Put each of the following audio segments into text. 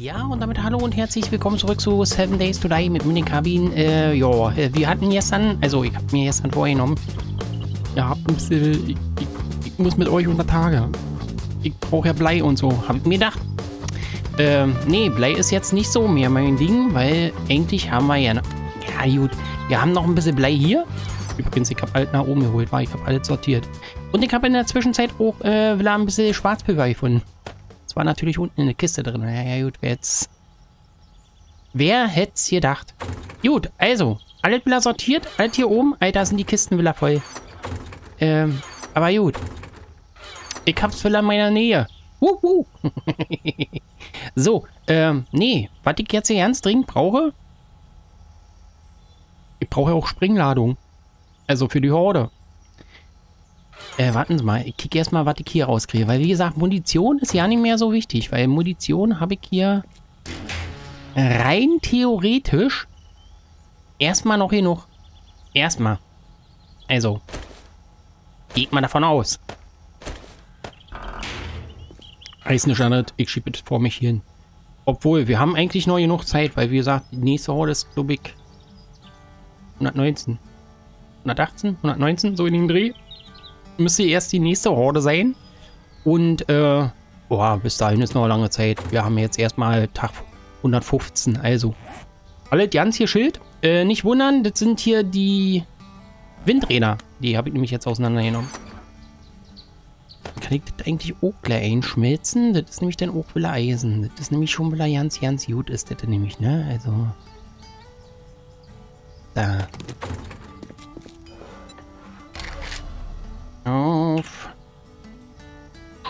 Ja, und damit hallo und herzlich willkommen zurück zu Seven Days to Die mit Minikabin. Äh, ja, äh, wir hatten gestern, also ich habe mir gestern vorgenommen, ja, ein bisschen, ich, ich, ich, muss mit euch unter Tage. Ich brauche ja Blei und so, habe ich mir gedacht. Ähm, nee, Blei ist jetzt nicht so mehr mein Ding, weil eigentlich haben wir ja, ja gut, wir haben noch ein bisschen Blei hier. Übrigens, ich habe alles nach oben geholt, war ich habe alles sortiert. Und ich habe in der Zwischenzeit auch äh, ein bisschen Schwarzpulver gefunden war natürlich unten in der Kiste drin. Ja, ja, gut, wer jetzt... Wer hätte es gedacht? Gut, also, alles wieder sortiert. Alles hier oben. Alter, sind die Kisten wieder voll. Ähm, aber gut. Ich hab's wieder in meiner Nähe. Wuhu. so, ähm, nee. Was ich jetzt hier ganz dringend brauche... Ich brauche auch Springladung. Also für die Horde. Äh, warten Sie mal. Ich kicke erstmal, was ich hier rauskriege. Weil, wie gesagt, Munition ist ja nicht mehr so wichtig. Weil Munition habe ich hier rein theoretisch erstmal noch genug. Erstmal. Also. Geht mal davon aus. Heißt nicht anders, ich schiebe es vor mich hin. Obwohl, wir haben eigentlich noch genug Zeit, weil wie gesagt, die nächste Horde ist, glaube ich, 119. 118? 119, so in den Dreh müsste erst die nächste Horde sein. Und, äh, boah, bis dahin ist noch eine lange Zeit. Wir haben jetzt erstmal Tag 115, also. Alle ganz hier Schild. Äh, nicht wundern, das sind hier die Windräder. Die habe ich nämlich jetzt auseinandergenommen. Kann ich das eigentlich auch gleich einschmelzen? Das ist nämlich dann auch wieder Eisen. Das ist nämlich schon wieder ganz, ganz gut ist das nämlich, ne? Also. Da.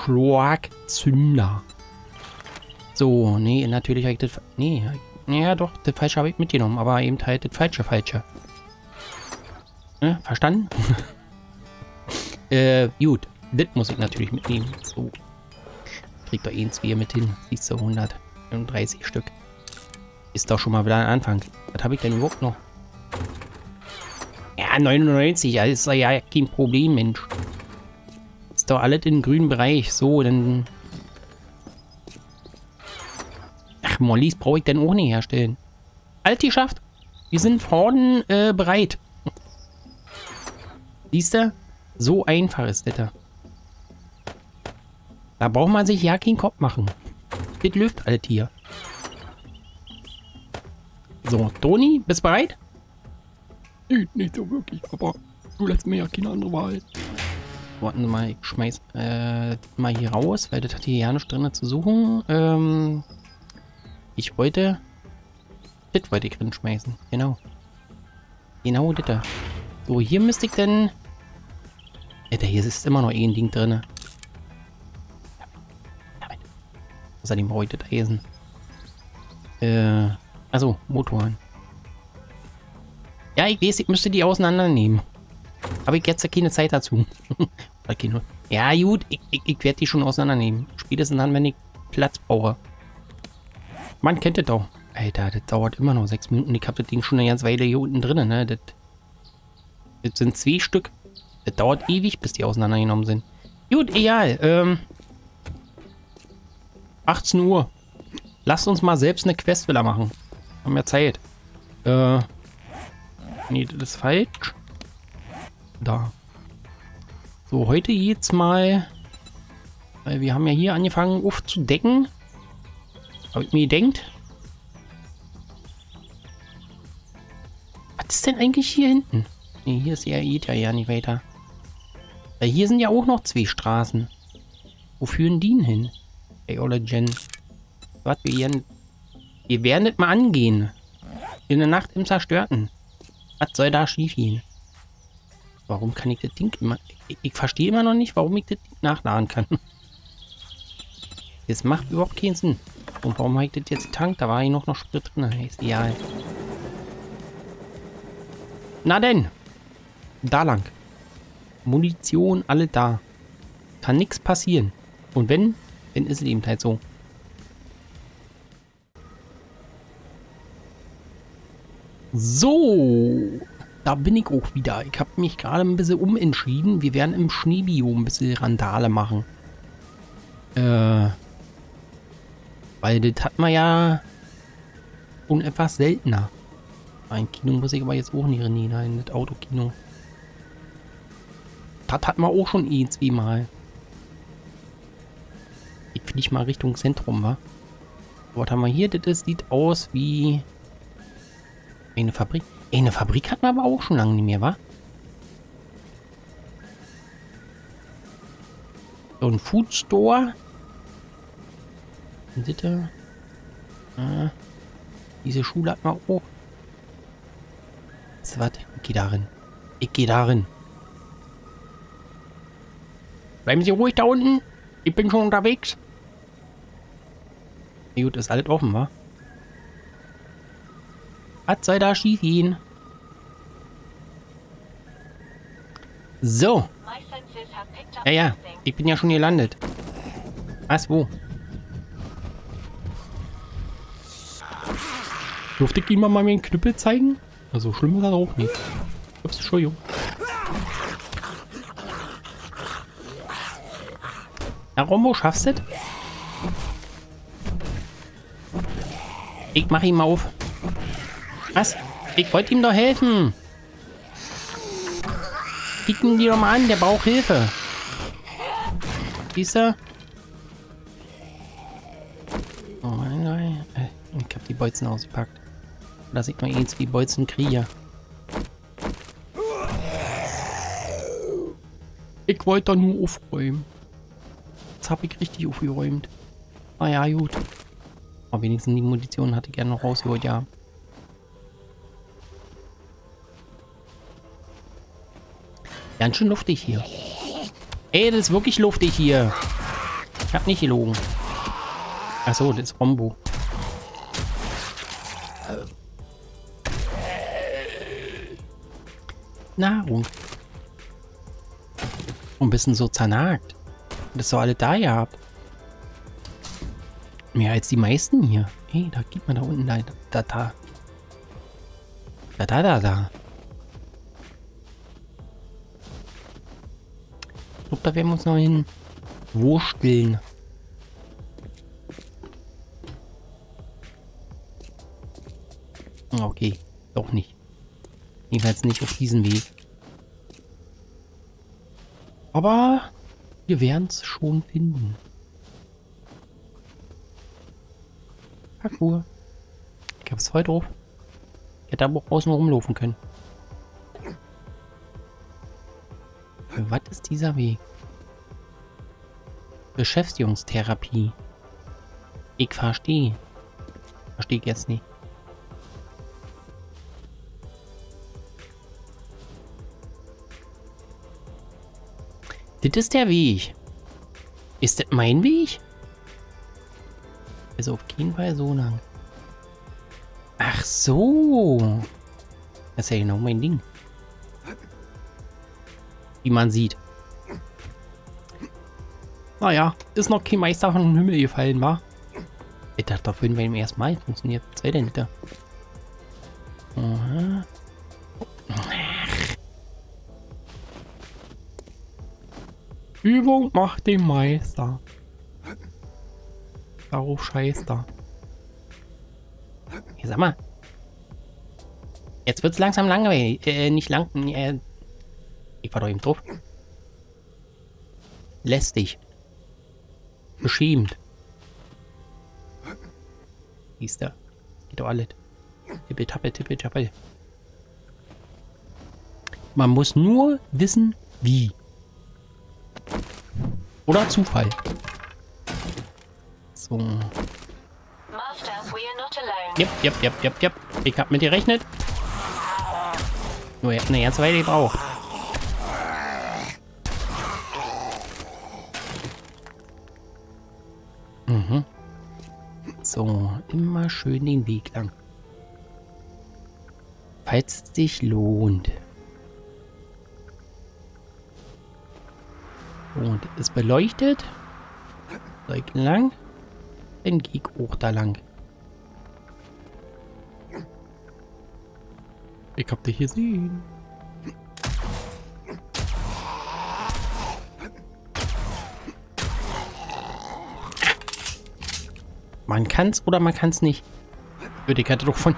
Schlagzünder. So, nee, natürlich habe ich das... Nee, ja doch, das Falsche habe ich mitgenommen, aber eben halt das Falsche, Falsche. Ne, verstanden? äh, gut. Das muss ich natürlich mitnehmen. So. Kriegt doch eh Zwier mit hin. Siehst du, 130 Stück. Ist doch schon mal wieder ein Anfang. Was habe ich denn überhaupt noch? Ja, 99, ja, ist ja kein Problem, Mensch ist doch alles im grünen Bereich. So, dann... Ach, Mollys brauche ich denn auch nicht herstellen. Altischaft, wir sind Horden äh, bereit. Siehst du? So einfach ist das. Da braucht man sich ja keinen Kopf machen. Das läuft alles hier. So, Toni, bist bereit? Nicht, nicht so wirklich, aber du lässt mir ja keine andere Wahl. Warten Sie mal, ich schmeiß äh, mal hier raus, weil das hat hier ja nichts drin zu suchen. Ähm, ich wollte... Das wollte ich drin schmeißen, genau. Genau das So, hier müsste ich denn... Alter, hier ist immer noch ein Ding drin. Außerdem das Eisen. Äh, also Motoren. Ja, ich weiß, ich müsste die auseinandernehmen. Habe ich jetzt keine Zeit dazu. ja, gut, ich, ich, ich werde die schon auseinandernehmen. Spätestens dann, wenn ich Platz brauche. Man kennt das doch. Alter, das dauert immer noch sechs Minuten. Ich habe das Ding schon eine ganze Weile hier unten drin, ne? Das, das sind zwei Stück. Das dauert ewig, bis die auseinandergenommen sind. Gut, egal. Ähm, 18 Uhr. Lasst uns mal selbst eine Quest wieder machen. Haben ja Zeit. Äh, nee, das ist falsch. Da. So, heute jetzt mal... Weil wir haben ja hier angefangen aufzudecken. Habe ich mir gedacht. Was ist denn eigentlich hier hinten? Ne, hier ist ja, geht ja, ja nicht weiter. Weil hier sind ja auch noch zwei Straßen. Wo führen die hin? Ey, oder Jen. Was, wir, werden, wir werden das mal angehen. In der Nacht im Zerstörten. Was soll da schief gehen? Warum kann ich das Ding immer... Ich, ich verstehe immer noch nicht, warum ich das Ding nachladen kann. Das macht überhaupt keinen Sinn. Und warum habe ich das jetzt getankt? Da war ich noch noch Sprit drin. Ist egal. Na denn. Da lang. Munition, alle da. Kann nichts passieren. Und wenn, dann ist es eben halt so. So da bin ich auch wieder. Ich habe mich gerade ein bisschen umentschieden. Wir werden im Schneebiom ein bisschen Randale machen. Äh, Weil das hat man ja schon etwas seltener. Ein Kino muss ich aber jetzt auch nicht rein, nein, das Autokino. Das hatten wir auch schon eh zweimal. Ich fliege mal Richtung Zentrum, wa? Was haben wir hier? Das sieht aus wie eine Fabrik. Ey, eine Fabrik hatten wir aber auch schon lange nicht mehr, wa? So ein Food Store. Bitte. Ah, diese Schule hat man auch. Was? Ich geh darin. Ich geh darin. Bleiben Sie ruhig da unten. Ich bin schon unterwegs. Gut, ist alles offen, wa? Was soll da schief gehen? So. Ja, ja. Ich bin ja schon gelandet. Was, wo? Durfte ich ihm mal meinen Knüppel zeigen? Also schlimm ist das auch nicht. Ups, Entschuldigung. Na, Rombo, schaffst du das? Ich mach ihm auf. Was? Ich wollte ihm doch helfen. Ihn dir doch mal an, der braucht Hilfe. Siehst du? Oh mein Gott. Ich hab die Bolzen ausgepackt. Da sieht man jetzt wie Bolzen Krieger. Ich wollte da nur aufräumen. Jetzt habe ich richtig aufgeräumt. Ah ja, gut. Aber wenigstens die Munition hatte ich gerne noch rausgeholt, ja. Ganz schön luftig hier. Ey, das ist wirklich luftig hier. Ich hab nicht gelogen. Achso, das ist Rombo. Nahrung. Ein bisschen so zernagt. Das so alle da gehabt. Mehr als die meisten hier. Ey, da geht man da unten. Da, da, da. Da, da, da, da. Da werden wir uns noch hin wursteln. Okay, doch nicht. Jedenfalls nicht auf diesem Weg. Aber wir werden es schon finden. Parkour. Ich hab's voll drauf. Ich hätte aber auch außen rumlaufen können. Was ist dieser Weg? Beschäftigungstherapie. Ich verstehe. Verstehe ich jetzt nicht. Das ist der Weg. Ist das mein Weg? Also auf keinen Fall so lang. Ach so. Das ist ja genau mein Ding wie man sieht. Naja, ist noch kein Meister von dem Himmel gefallen, war. Ich dachte, da würden wir im ersten Mal funktioniert. Was soll denn da? Übung macht den Meister. Darauf scheißt er. Hier, sag mal. Jetzt wird's langsam langweilig. Äh, nicht lang. Äh, ich war doch eben drauf. Lästig. Beschämt. Hieß da. Geht doch alles. Tippel, tappel, tippel, tappel. Man muss nur wissen, wie. Oder Zufall. So. Yep, yep, yep, yep, yep. Ich hab mit dir gerechnet. Nur ihr habt eine ganze Weile gebraucht. So, immer schön den Weg lang. Falls es sich lohnt. Und es beleuchtet. Ich lang? Dann gehe ich auch da lang. Ich hab dich gesehen. Man kann's oder man kann's nicht. Würde ich doch von.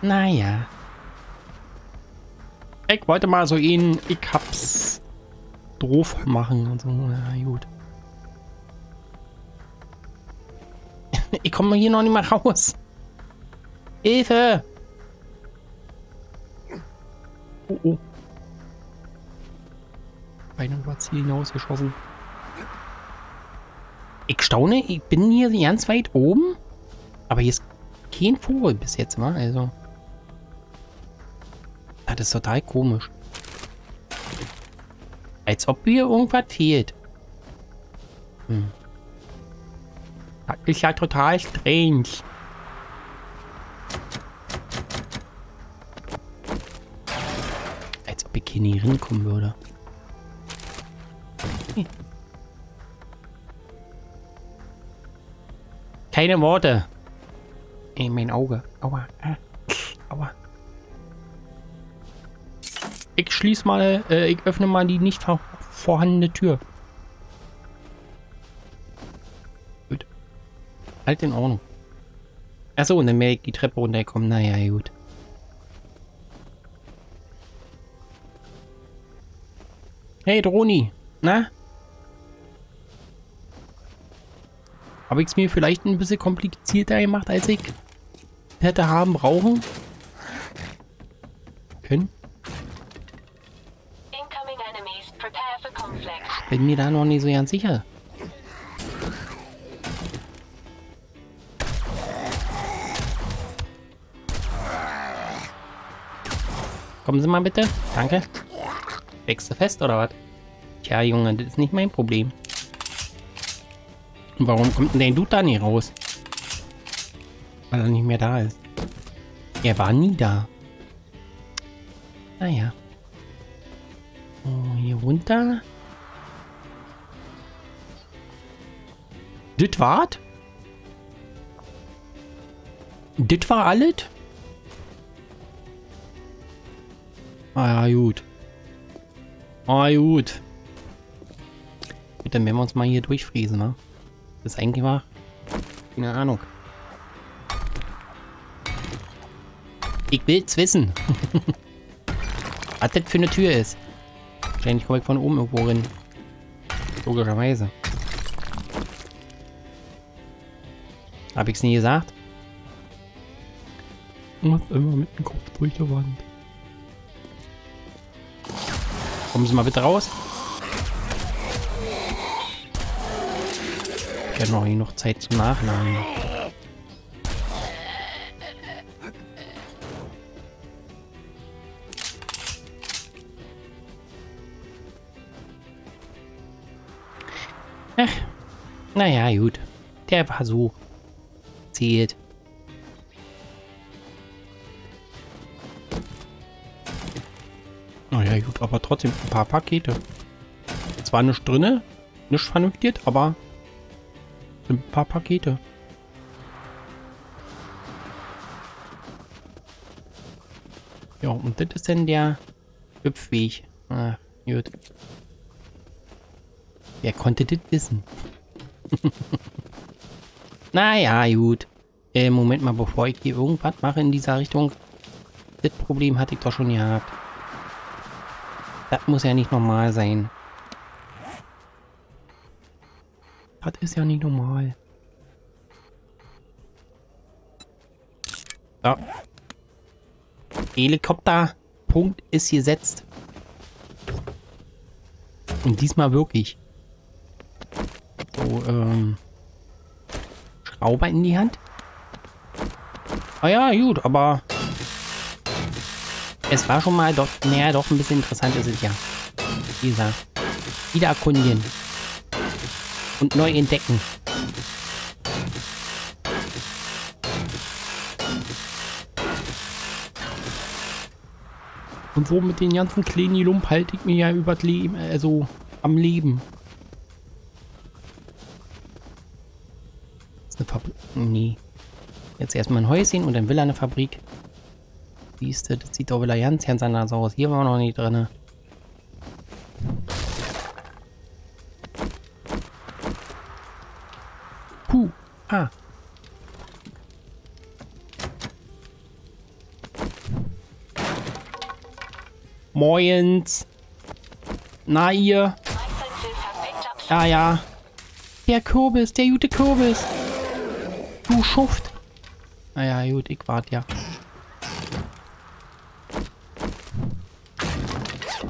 Naja. Ich wollte mal so ihn, ich hab's doof machen und so. Na gut. Ich komme hier noch nicht mal raus. Hilfe! Oh oh. Beinahe über Ziel hinausgeschossen. Ich staune, ich bin hier ganz weit oben. Aber hier ist kein Vogel bis jetzt, wa? Also. Das ist total komisch. Als ob hier irgendwas fehlt. Hm. Das ist ja total strange. Als ob ich hier nie hinkommen würde. Hm. Keine Worte. In mein Auge. Aua. Ah. Aua. Ich schließe mal, äh, ich öffne mal die nicht vorhandene Tür. Gut. Halt in Ordnung. Achso, und dann werde ich die Treppe runterkommen. Naja, gut. Hey, Droni. Na? Habe ich es mir vielleicht ein bisschen komplizierter gemacht, als ich hätte haben brauchen können? Bin mir da noch nicht so ganz sicher. Kommen Sie mal bitte. Danke. Wächst du fest oder was? Tja, Junge, das ist nicht mein Problem. Warum kommt denn der Dude da nicht raus? Weil er nicht mehr da ist. Er war nie da. Naja. Oh, hier runter. Das war's? Das war alles? Ah ja, gut. Ah gut. Dann werden wir uns mal hier durchfriesen, ne? Das eigentlich war... Keine Ahnung. Ich will's wissen. Was das für eine Tür ist. Wahrscheinlich komme ich von oben irgendwo rein. Logischerweise. Hab ich's nie gesagt? Du machst immer mit dem Kopf durch die Wand. Kommen Sie mal bitte raus. Habe noch genug Zeit zum Nachladen. Ach, naja, gut. Der war so zählt. Naja, gut, aber trotzdem ein paar Pakete. Zwar nicht drinne, nicht vernünftig, aber ein paar Pakete. Ja, und das ist dann der Hüpfweg. Ah, gut. Wer konnte das wissen? Naja, gut. Äh, Moment mal, bevor ich hier irgendwas mache in dieser Richtung. Das Problem hatte ich doch schon gehabt. Das muss ja nicht normal sein. Das ist ja nicht normal. So. Helikopterpunkt ist gesetzt. Und diesmal wirklich. So, ähm... Schrauber in die Hand. Ah ja, gut, aber es war schon mal doch, naja, doch ein bisschen interessant ist es ja. Gesagt, wieder erkundigen und neu entdecken. Und so mit den ganzen kleinen Lump halte ich mir ja über Leben, also am Leben. Nee. Jetzt erstmal ein Häuschen und dann will er eine Fabrik. Siehst du, das sieht doch wieder ganz, ganz anders aus. Hier waren wir noch nicht drin. Ah. Moins. Na ihr. Ja, ja. Der Kürbis, der gute Kürbis. Du Schuft. Naja, gut, ich wart ja.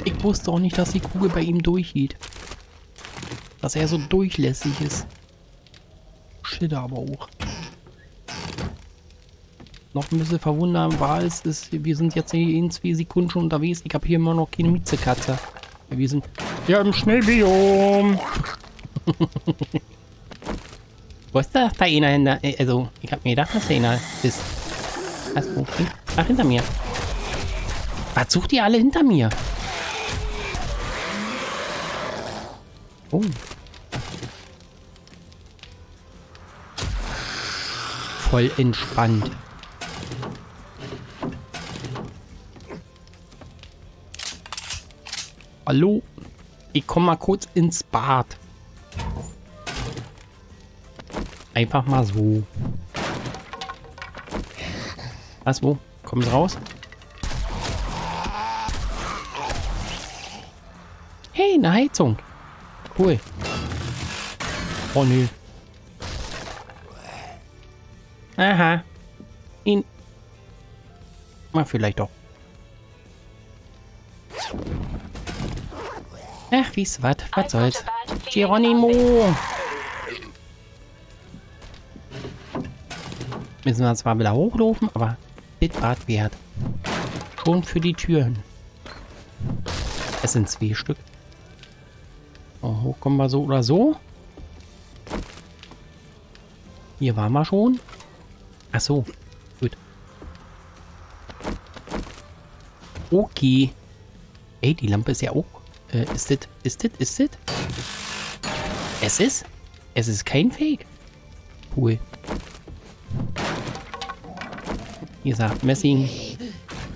Ich wusste auch nicht, dass die Kugel bei ihm durchgeht. Dass er so durchlässig ist. Shit aber auch. Noch ein bisschen verwundern war es, ist, wir sind jetzt in zwei Sekunden schon unterwegs. Ich habe hier immer noch keine Miezekatze. Wir sind ja im Schnellbiom. Wo ist da, da einer hinter? Also, ich habe mir gedacht, dass da einer ist. Was, wo? Ach, hinter mir. Was sucht ihr alle hinter mir? Oh. Voll entspannt. Hallo? Ich komme mal kurz ins Bad. Einfach mal so. Was, wo? Sie raus? Hey, eine Heizung. Cool. Oh, nö. Aha. Ihn. Mal vielleicht doch. Ach, wie's was? Was soll's? Geronimo! Müssen wir zwar wieder hochlaufen, aber das Bad wert. Schon für die Türen. Es sind zwei Stück. Oh, hoch kommen wir so oder so. Hier waren wir schon. Ach so, gut. Okay. Ey, die Lampe ist ja auch... Äh, ist das, ist das, ist das? Es ist? Es ist kein Fake. Cool. Wie gesagt, Messing.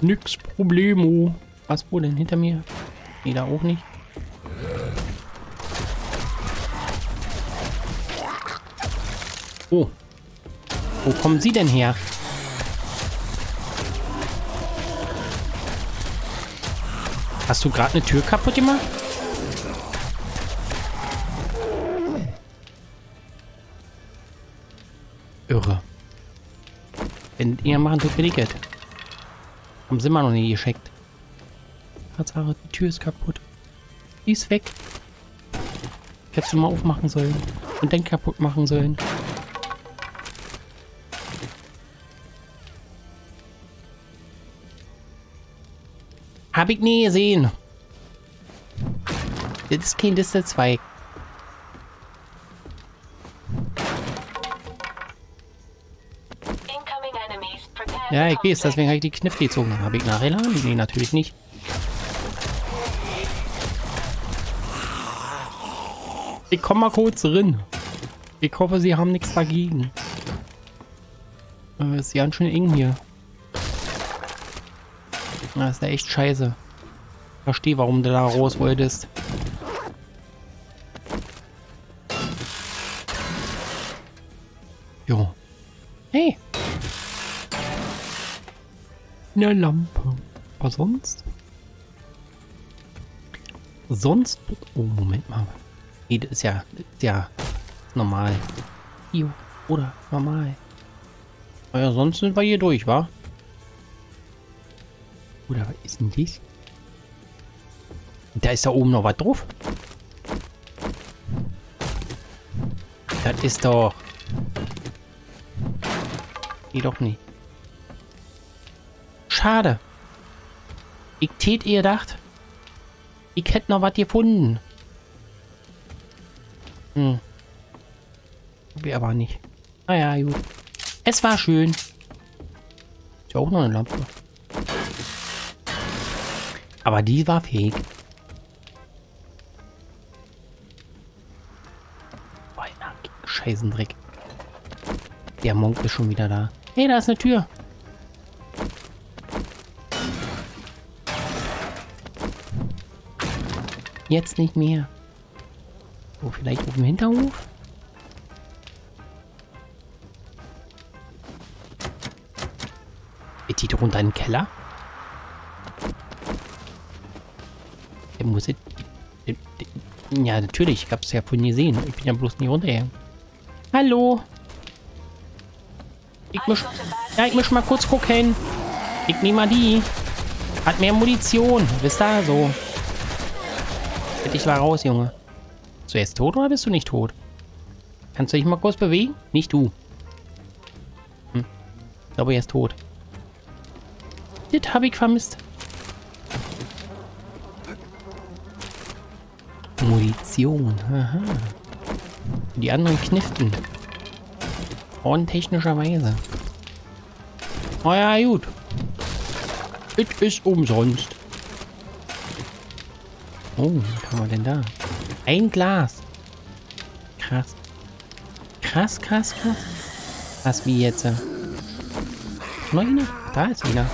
Nix Problemo. Was wohl denn hinter mir? Nee, da auch nicht. Oh. Wo kommen Sie denn her? Hast du gerade eine Tür kaputt gemacht? Irre. Wenn ihr machen, tut mir die Geld. Haben sie immer noch nie gescheckt. Tatsache, die Tür ist kaputt. Die ist weg. Hättest du mal aufmachen sollen. Und dann kaputt machen sollen. Hab ich nie gesehen. Das ist kein Distelzweig. Ja, ich weiß, deswegen habe ich die Kniff gezogen. Habe ich nachgeladen? Nee, natürlich nicht. Ich komme mal kurz drin. Ich hoffe, sie haben nichts dagegen. Äh, ist ganz schön eng hier. Das ist ja echt scheiße. Verstehe, warum du da raus wolltest. Jo. Hey. Eine Lampe. Was sonst? Sonst... Oh, Moment mal. Nee, das ist ja, das ist ja normal. Jo. Oder normal. Ja, sonst sind wir hier durch, wa? Oder was ist denn das? Da ist da oben noch was drauf. Das ist doch... Nee, doch nicht. Schade. Ich tät ihr gedacht. Ich hätte noch was gefunden. Hm. Ich aber nicht. Naja, gut. Es war schön. Ist ja auch noch eine Lampe. Aber die war fähig. Oh, na, Scheißendreck. Der Monk ist schon wieder da. Hey, da ist eine Tür. Jetzt nicht mehr. Oh, vielleicht auf dem Hinterhof? Geht die drunter in den Keller? Muss jetzt... Ja, natürlich. Ich hab's ja vorhin gesehen. Ich bin ja bloß nie runtergegangen. Hallo. Ich muss... Ja, ich muss mal kurz gucken. Ich nehme mal die. Hat mehr Munition. Wisst ihr? So. Hätte ich mal raus, Junge. Bist du jetzt tot oder bist du nicht tot? Kannst du dich mal kurz bewegen? Nicht du. Hm. Ich glaube, er ist tot. Das habe ich vermisst. Munition. Aha. Die anderen kniften. Technischerweise. Oh ja, gut. Es ist umsonst. Oh, was haben wir denn da? Ein Glas. Krass. Krass, krass, krass. Was wie jetzt? Noch einer? Da ist einer.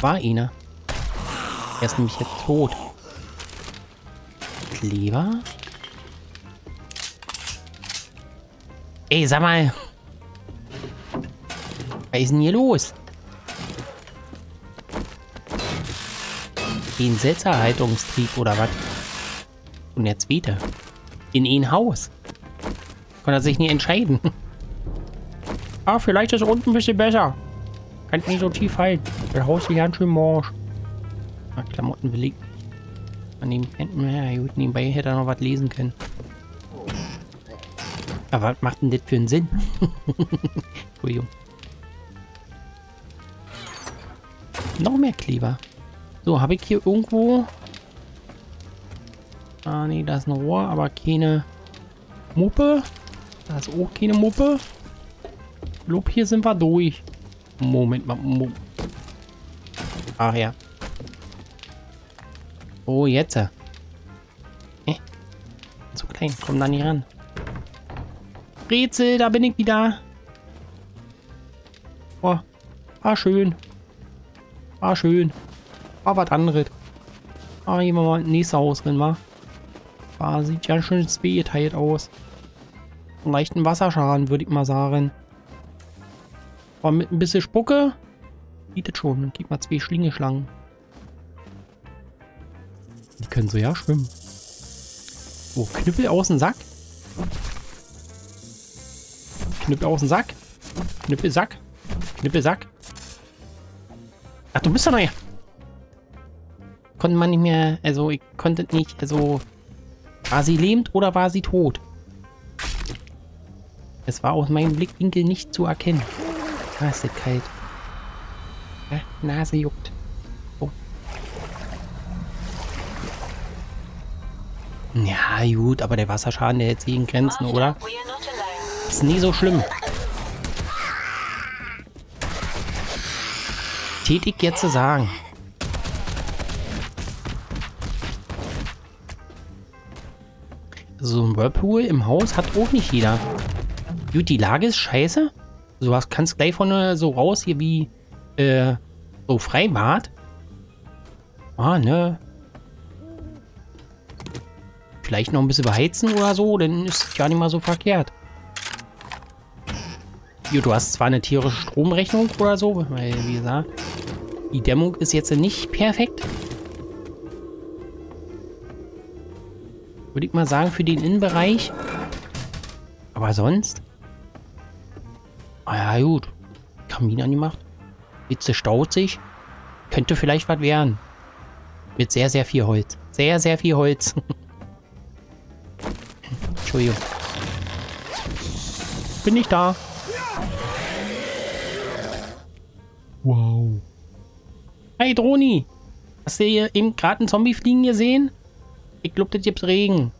War einer. Er ist nämlich jetzt tot. Kleber? Ey, sag mal. Was ist denn hier los? Den Sitzerhaltungstrieb oder was? Und jetzt wieder. In ein Haus. Kann er sich nie entscheiden. ah, vielleicht ist unten ein bisschen besser. Kann nicht so tief halten. Das Haus ist ganz schön morsch. Ah, Klamotten ich nicht. Neben, ja, gut, nebenbei hätte er noch was lesen können. Aber was macht denn das für einen Sinn? Entschuldigung. Noch mehr Kleber. So, habe ich hier irgendwo... Ah, nee, da ist ein Rohr, aber keine Muppe. Da ist auch keine Muppe. Lob, hier sind wir durch. Moment mal. Ach ja. Oh, jetzt. Äh. So klein, komm da nicht ran. Rätsel, da bin ich wieder. Oh, war schön. War schön. War was anderes. Ah, gehen wir mal ins nächste Haus drin, wa? War, sieht ja schön zweigeteilt aus. Einen leichten Wasserschaden, würde ich mal sagen. Aber mit ein bisschen Spucke bietet schon. Dann kriegt man zwei Schlingeschlangen. Die können so ja schwimmen. Oh, Knüppel aus dem Sack. Knüppel aus dem Sack. Knüppelsack. Knüppelsack. Ach, du bist doch noch Konnte man nicht mehr, also ich konnte nicht, also war sie lebend oder war sie tot? Es war aus meinem Blickwinkel nicht zu erkennen. Ah, ist das kalt. Ja, Nase juckt. Ja, gut, aber der Wasserschaden, der sich in Grenzen, oder? Ist nie so schlimm. Tätig jetzt zu sagen. So ein Whirlpool im Haus hat auch nicht jeder. Gut, die Lage ist scheiße. Du hast, kannst gleich vorne so raus hier wie äh, so Freibad. Ah, ne? Vielleicht noch ein bisschen beheizen oder so, dann ist es ja nicht mal so verkehrt. Jo, du hast zwar eine tierische Stromrechnung oder so, weil, wie gesagt, die Dämmung ist jetzt nicht perfekt. Würde ich mal sagen, für den Innenbereich. Aber sonst? Ah ja, gut. Kamin angemacht. Hitze staut sich. Könnte vielleicht was werden. Mit sehr, sehr viel Holz. Sehr, sehr viel Holz. Entschuldigung. Bin ich da. Wow. Hey, Droni. Hast du hier eben gerade einen Zombie fliegen gesehen? Ich glaube, das gibt's Regen.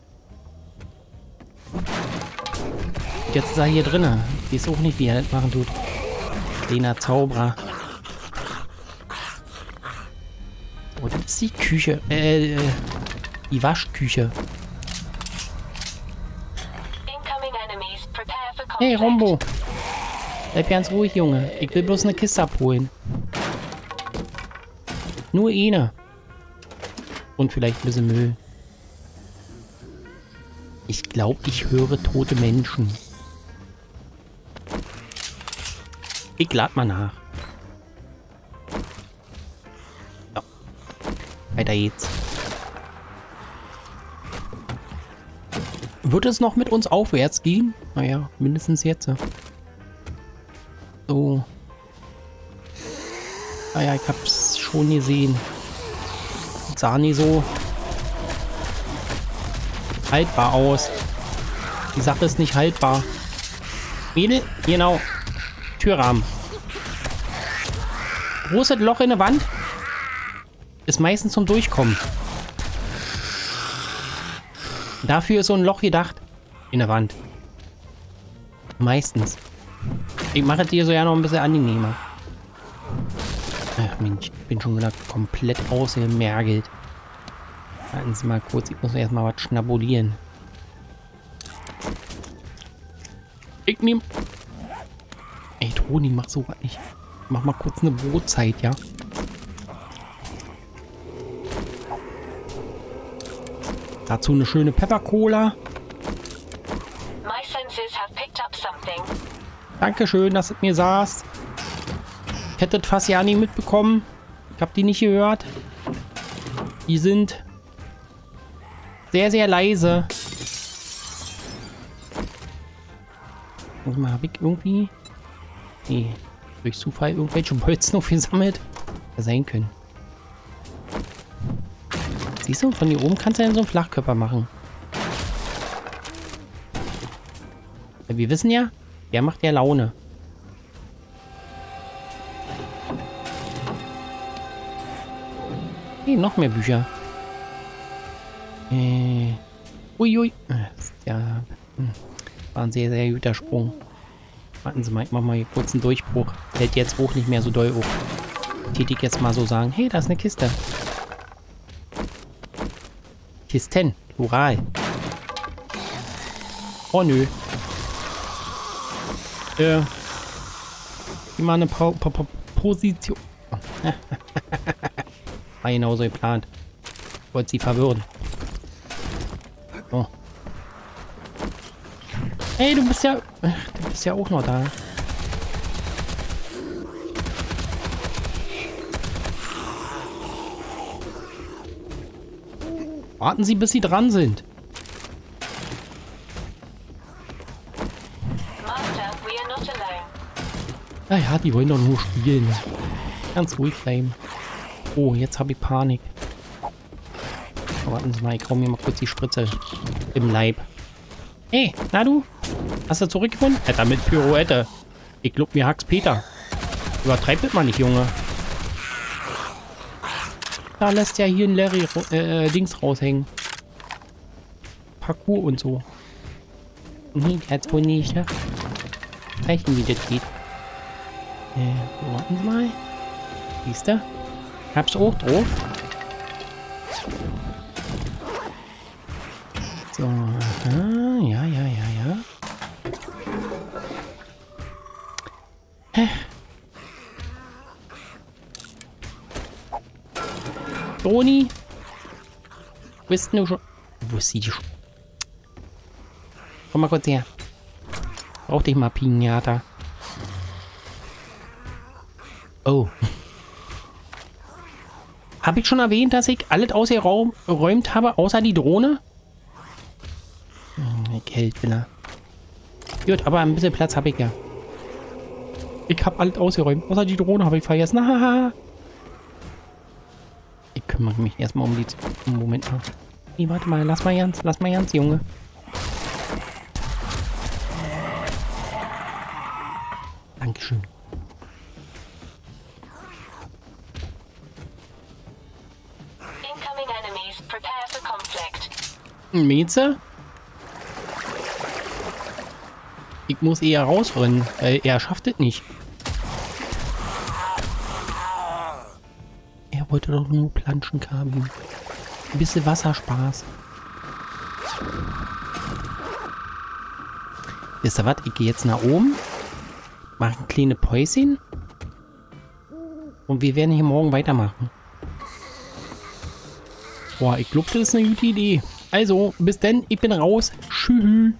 Jetzt ist er hier drinnen. Die ist auch nicht, wie er das machen tut. Lena Zauberer. Oh, das ist die Küche. Äh, die Waschküche. Hey, Rombo. Bleib ganz ruhig, Junge. Ich will bloß eine Kiste abholen. Nur eine. Und vielleicht ein bisschen Müll. Ich glaube, ich höre tote Menschen. Ich lad mal nach. Ja. Weiter geht's. Wird es noch mit uns aufwärts gehen? Naja, mindestens jetzt. So. Naja, ich hab's schon gesehen. Sah nie so haltbar aus. Die Sache ist nicht haltbar. Mädel, genau. Türrahmen. Großes Loch in der Wand ist meistens zum Durchkommen. Dafür ist so ein Loch gedacht. In der Wand. Meistens. Ich mache es dir so ja noch ein bisschen angenehmer. Ach Mensch, ich bin schon wieder komplett ausgemergelt. Warten Sie mal kurz, ich muss erstmal was schnabulieren. Ich nehm... Ey, Toni, mach so was nicht. Mach mal kurz eine Brotzeit, ja? Dazu eine schöne Pepper-Cola. Dankeschön, dass es mir saß. Ich hätte fast ja nie mitbekommen. Ich habe die nicht gehört. Die sind sehr, sehr leise. Muss mal, habe ich irgendwie... Nee, durch Zufall irgendwelche Bolzen noch gesammelt? Ja, sein können. Siehst du, von hier oben kannst du ja so einen Flachkörper machen. Wir wissen ja, der macht ja Laune. Hey, noch mehr Bücher. Äh, uiui. Ja, hm, war ein sehr, sehr guter Sprung. Warten Sie mal, ich mach mal hier kurz einen Durchbruch. Hält jetzt hoch nicht mehr so doll hoch. Tätig jetzt mal so sagen. Hey, da ist eine Kiste. Kisten. Plural. Oh nö. Äh. Immer eine pa pa pa Position. War genauso geplant. Wollte sie verwirren. So. Hey, du bist ja... Du bist ja auch noch da. Warten Sie, bis Sie dran sind. Naja, die wollen doch nur spielen. Ganz ruhig bleiben. Oh, jetzt habe ich Panik. Warten Sie mal, ich hau mir mal kurz die Spritze im Leib. Hey, na du? Hast du zurückgefunden? Alter, mit Pirouette. Ich glaub mir Hax Peter. Übertreib das mal nicht, Junge. Da lässt ja hier ein Larry äh, Dings raushängen. Parcours und so. Nee, hat's wohl nicht, ne? Zeichen, wie das geht. Äh, warten Sie mal. Siehst du? Hab's auch drauf. So, aha, ja, ja, ja, ja. Hä? Toni? Ist denn du schon? Wo ist sie schon? Komm mal kurz her. Brauch dich mal, Pinata. Oh. Habe ich schon erwähnt, dass ich alles ausgeräumt habe, außer die Drohne? Hm, Geld will. Gut, aber ein bisschen Platz habe ich ja. Ich habe alles ausgeräumt, außer die Drohne habe ich vergessen. Haha. Ich kümmere mich erstmal um die... Moment mal. Nee, warte mal, lass mal ganz, lass mal ganz, Junge. Mieze? Ich muss eher rausrennen, weil er schafft es nicht. Er wollte doch nur planschen, Kabin. Ein bisschen Wasserspaß. Wisst ihr was? Ich gehe jetzt nach oben. Mache ein kleine Päuschen. Und wir werden hier morgen weitermachen. Boah, ich glaube, das ist eine gute Idee. Also, bis denn, ich bin raus. Tschüss.